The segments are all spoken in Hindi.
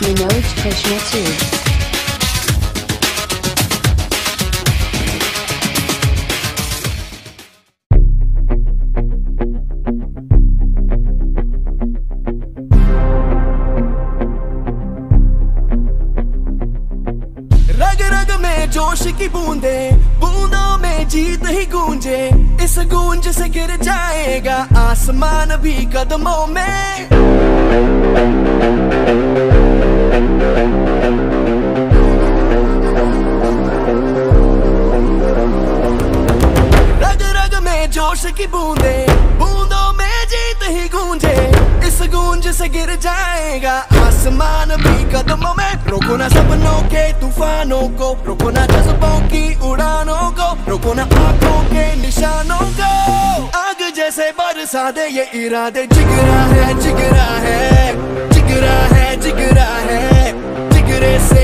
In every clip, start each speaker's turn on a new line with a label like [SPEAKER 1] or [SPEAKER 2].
[SPEAKER 1] Manoj Krishna 2.
[SPEAKER 2] रग रग में जोश की बूंदे, बूंदों में जीत ही गूंजे इस गूंज से गिर जाएगा आसमान भी कदमों में जोश की बूंदे, बूंदों में जीत ही गूंजे। इस गूंज से गिर जाएगा आसमान भी कदमों में। रोको ना सपनों के तूफानों को, रोको ना जज्बों की उड़ानों को, रोको ना आँखों के निशानों को। आग जैसे बरसा दे ये इरादे, जिगरा है जिगरा है जिगरा है जिगरा है, जिगरे से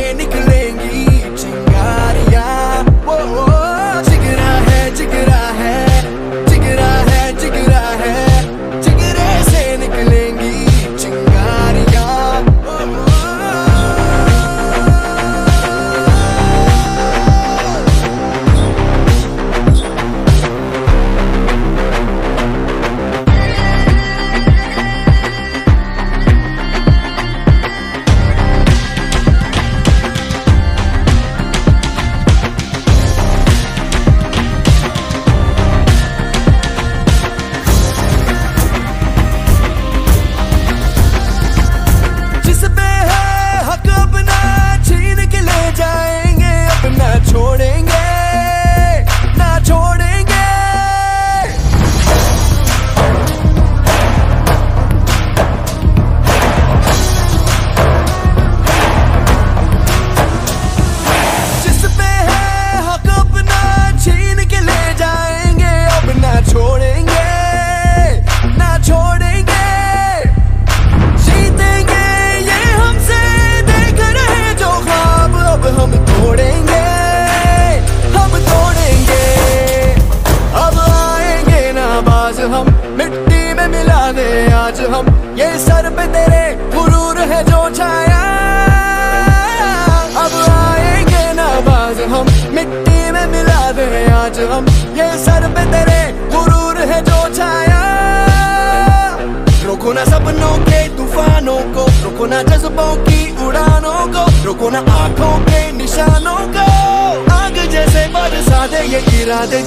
[SPEAKER 2] आज हम ये सर पे तेरे गुरूर है जो छाया। अब आएँगे ना बाज हम, मिट्टी में मिला दे आज हम। ये सर पे तेरे गुरूर है जो छाया। रोको ना सपनों के तूफानों को, रोको ना जज्बों की उड़ानों को, रोको ना आँखों के निशानों को। आग जैसे बरसा दे ये इरादे